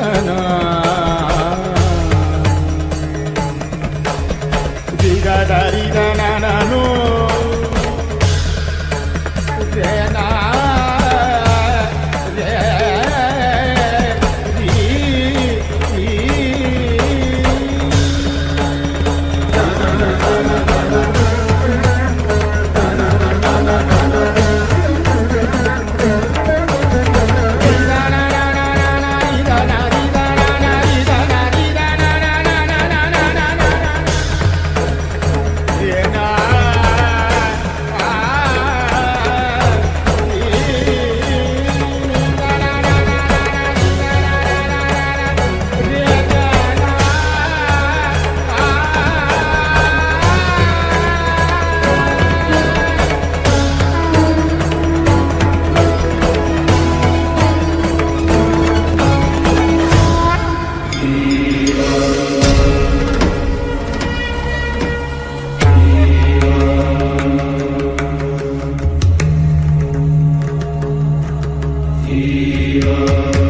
na na da da da da Maria.